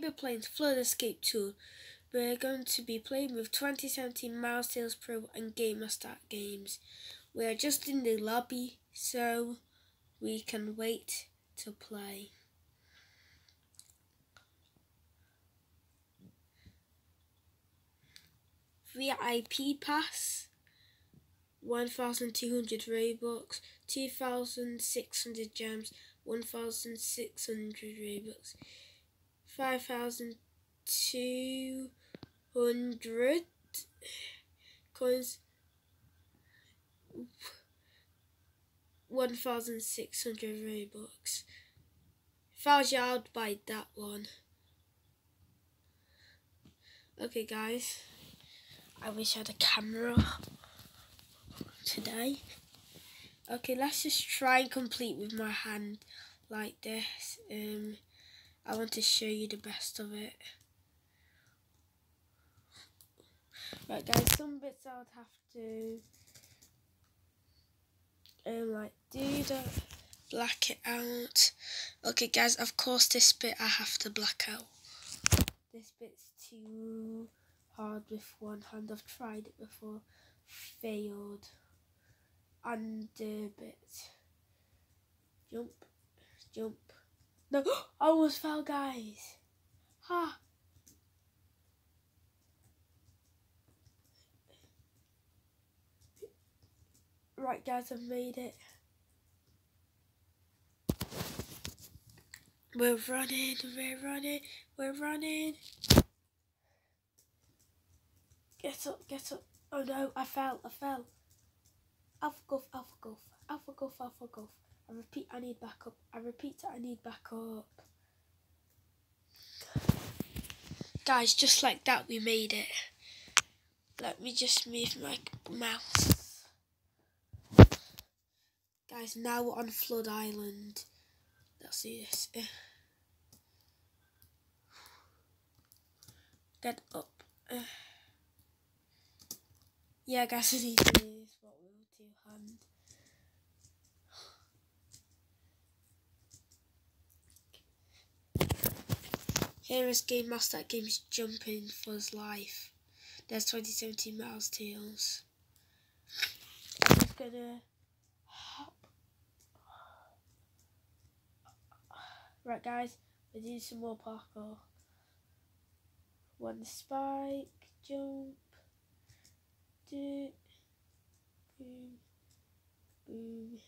we're playing Flood Escape 2. We're going to be playing with 2017 Miles Tails Pro and Game Master Games. We're just in the lobby, so we can wait to play. VIP Pass 1200 Robux, 2600 gems, 1600 Robux, 5200 coins, 1600 Robux. If I was you, I'd buy that one. Okay, guys. I wish I had a camera today. Okay, let's just try and complete with my hand like this. Um, I want to show you the best of it. Right guys, some bits I would have to um, like do the black it out. Okay guys, of course this bit I have to black out. This bit's too hard with one hand. I've tried it before, failed. And a bit. Jump, jump. No, I almost fell, guys. Ha. Right, guys, I've made it. We're running, we're running, we're running. Get up, get up. Oh no, I fell, I fell. Alpha golf, alpha golf, alpha golf, alpha golf. I repeat, I need backup. I repeat, I need backup. Guys, just like that, we made it. Let me just move my mouse. Guys, now we're on Flood Island. Let's see this. Get up. Yeah, guys, I need to use what we will two hand. Here is Game Master Games jumping for his life. There's 2017 Miles Tails. I'm just gonna hop. Right, guys, we're doing some more parkour. One spike, jump do boom boom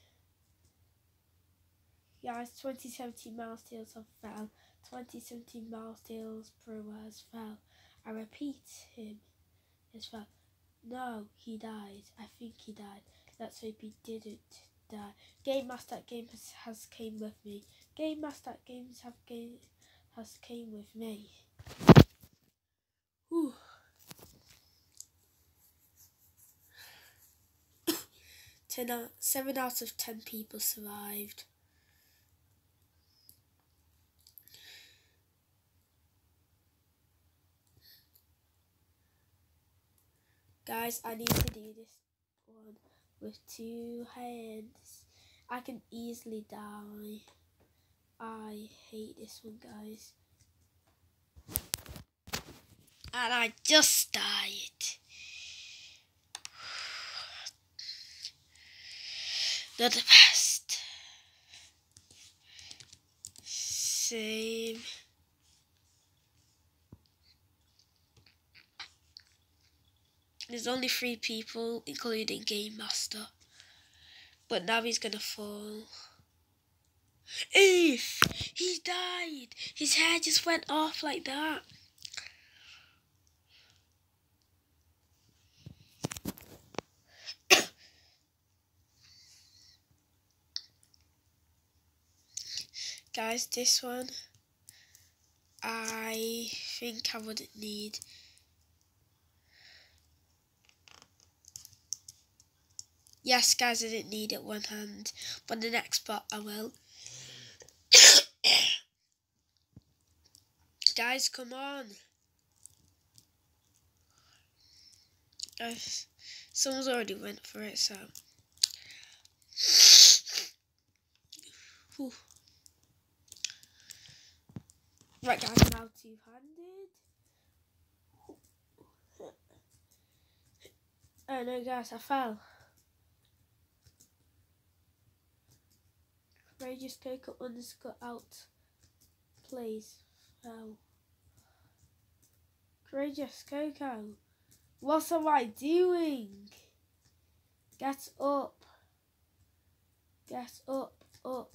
guys 2017 Miles Tails have fell 2017 Miles Tails Pro has fell I repeat him has fell no he died. I think he died. Let's hope he didn't die. Game Master Games has came with me. Game Master Games have game has came with me. Whew. Ten out, seven out of ten people survived. Guys, I need to do this one with two hands. I can easily die. I hate this one, guys. And I just died. They're the best. Same. There's only three people, including Game Master. But now he's gonna fall. If he died, his hair just went off like that. guys this one I think I wouldn't need yes guys I didn't need it one hand but the next spot I will guys come on guys someone's already went for it so Whew. Right guys, now two-handed. Oh no guys, I fell. Courageous Coco underscore out. Please. Fell. Courageous Coco. What am I doing? Get up. Get up, up.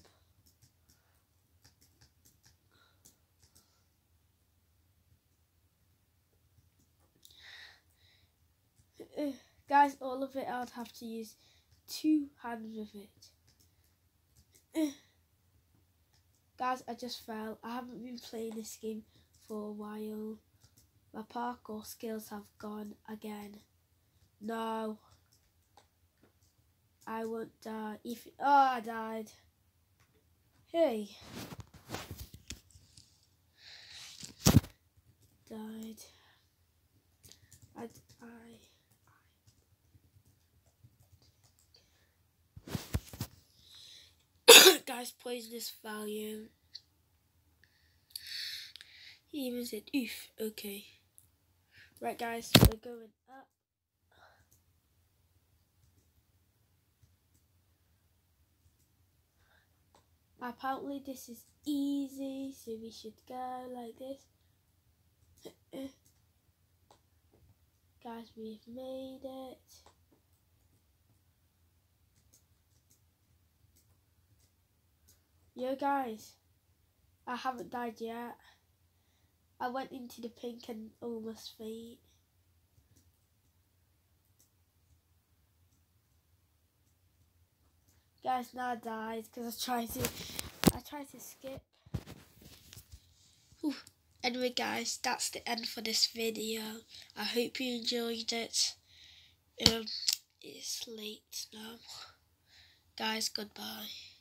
Guys, all of it I'd have to use two hands with it. Guys, I just fell. I haven't been playing this game for a while. My parkour skills have gone again. No. I won't die. If Oh, I died. Hey. Died. I, guys this value. He even said oof, okay. Right guys, we're going up. Apparently this is easy, so we should go like this. guys, we've made it. Yo guys, I haven't died yet. I went into the pink and almost faint. Guys, now I died because I tried to, I tried to skip. Whew. Anyway guys, that's the end for this video. I hope you enjoyed it. Um, it's late now. Guys, goodbye.